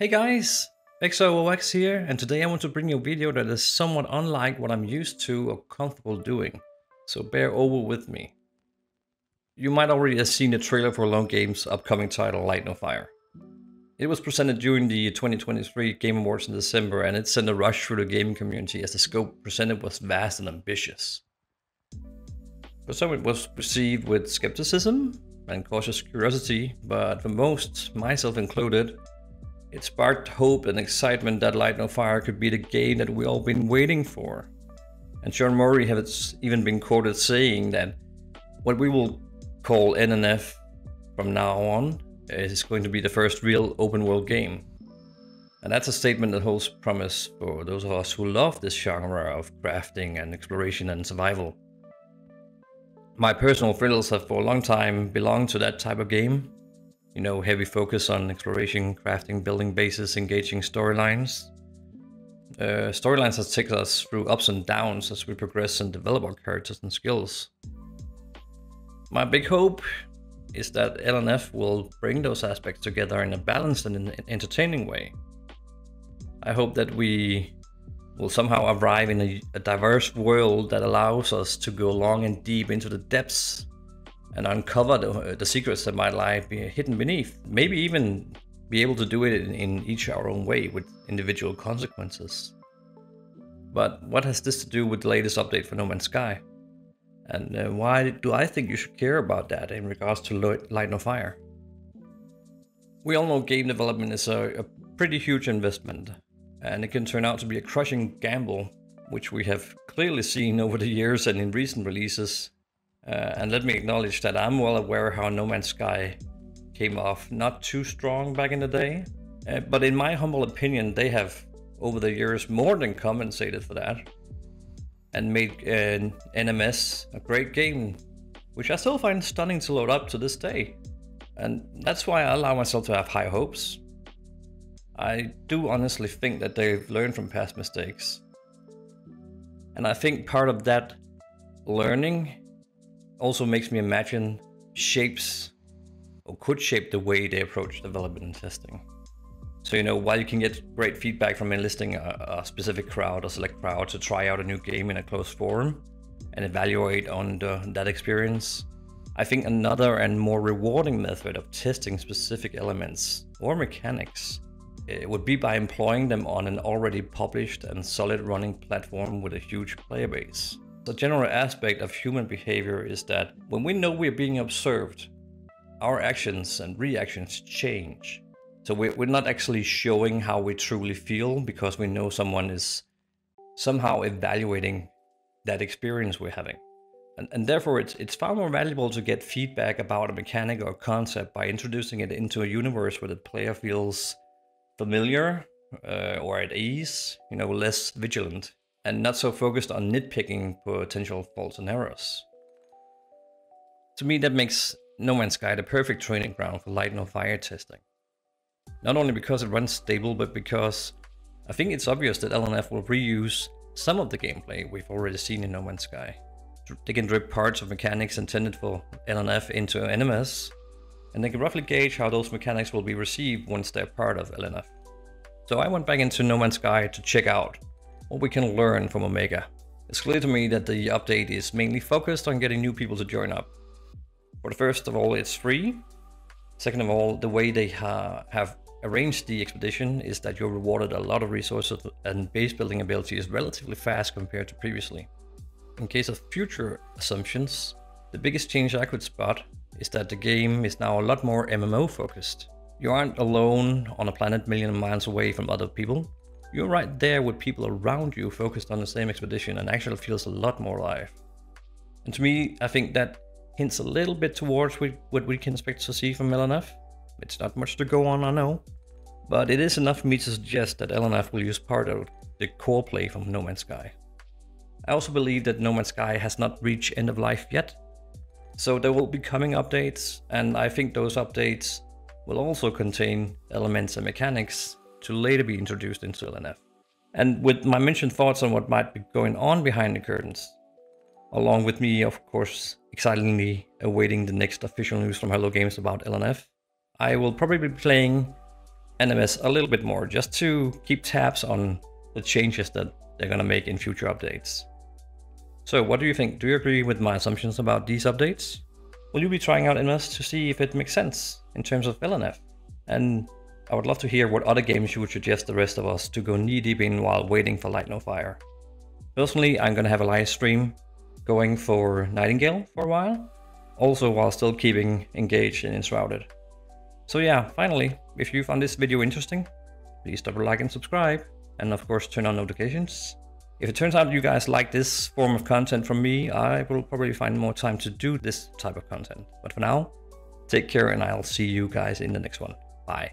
Hey guys, XOOX here, and today I want to bring you a video that is somewhat unlike what I'm used to or comfortable doing, so bear over with me. You might already have seen the trailer for Hello Games' upcoming title, Light No Fire. It was presented during the 2023 Game Awards in December, and it sent a rush through the gaming community as the scope presented was vast and ambitious. For some it was received with skepticism and cautious curiosity, but for most, myself included, it sparked hope and excitement that Light No Fire could be the game that we all been waiting for. And Sean Murray has even been quoted saying that what we will call LNF from now on is going to be the first real open world game. And that's a statement that holds promise for those of us who love this genre of crafting and exploration and survival. My personal thrills have for a long time belonged to that type of game. You know, heavy focus on exploration, crafting, building bases, engaging storylines. Uh, storylines that take us through ups and downs as we progress and develop our characters and skills. My big hope is that LNF will bring those aspects together in a balanced and entertaining way. I hope that we will somehow arrive in a, a, diverse world that allows us to go long and deep into the depths and uncover the, the secrets that might lie hidden beneath. Maybe even be able to do it in, in each our own way with individual consequences. But what has this to do with the latest update for No Man's Sky? And uh, why do I think you should care about that in regards to Light No Fire? We all know game development is a, a pretty huge investment, and it can turn out to be a crushing gamble, which we have clearly seen over the years and in recent releases. Uh, and let me acknowledge that I'm well aware how No Man's Sky came off not too strong back in the day, uh, but in my humble opinion, they have over the years more than compensated for that and made uh, NMS a great game, which I still find stunning to load up to this day. And that's why I allow myself to have high hopes. I do honestly think that they've learned from past mistakes. And I think part of that learning also makes me imagine shapes or could shape the way they approach development and testing. So, you know, while you can get great feedback from enlisting a, a specific crowd or select crowd to try out a new game in a closed forum and evaluate on the, that experience, I think another and more rewarding method of testing specific elements or mechanics it would be by employing them on an already published and solid running platform with a huge player base. The general aspect of human behavior is that when we know we're being observed, our actions and reactions change. So we're not actually showing how we truly feel because we know someone is somehow evaluating that experience we're having. And, and therefore, it's, it's far more valuable to get feedback about a mechanic or concept by introducing it into a universe where the player feels familiar uh, or at ease, you know, less vigilant, and not so focused on nitpicking potential faults and errors. To me, that makes No Man's Sky the perfect training ground for light fire testing. Not only because it runs stable, but because I think it's obvious that LNF will reuse some of the gameplay we've already seen in No Man's Sky. They can drip parts of mechanics intended for LNF into NMS, and they can roughly gauge how those mechanics will be received once they're part of LNF. So I went back into No Man's Sky to check out what we can learn from Omega. It's clear to me that the update is mainly focused on getting new people to join up. For the first of all, it's free. Second of all, the way they ha have arranged the expedition is that you're rewarded a lot of resources and base building ability is relatively fast compared to previously. In case of future assumptions, the biggest change I could spot is that the game is now a lot more MMO focused. You aren't alone on a planet million miles away from other people. You're right there with people around you focused on the same expedition and actually feels a lot more alive. And to me, I think that hints a little bit towards what we can expect to see from LNF. It's not much to go on, I know. But it is enough for me to suggest that LNF will use part of the core play from No Man's Sky. I also believe that No Man's Sky has not reached end of life yet, so there will be coming updates, and I think those updates will also contain elements and mechanics to later be introduced into LNF. And with my mentioned thoughts on what might be going on behind the curtains, along with me, of course, excitingly awaiting the next official news from Hello Games about LNF, I will probably be playing NMS a little bit more, just to keep tabs on the changes that they're gonna make in future updates. So what do you think? Do you agree with my assumptions about these updates? Will you be trying out NMS to see if it makes sense in terms of LNF? And I would love to hear what other games you would suggest the rest of us to go knee deep in while waiting for Light No Fire. Personally, I'm gonna have a live stream going for Nightingale for a while, also while still keeping engaged in Enshrouded. So yeah, finally, if you found this video interesting, please double like and subscribe, and of course turn on notifications. If it turns out you guys like this form of content from me, I will probably find more time to do this type of content. But for now, take care and I'll see you guys in the next one. Bye.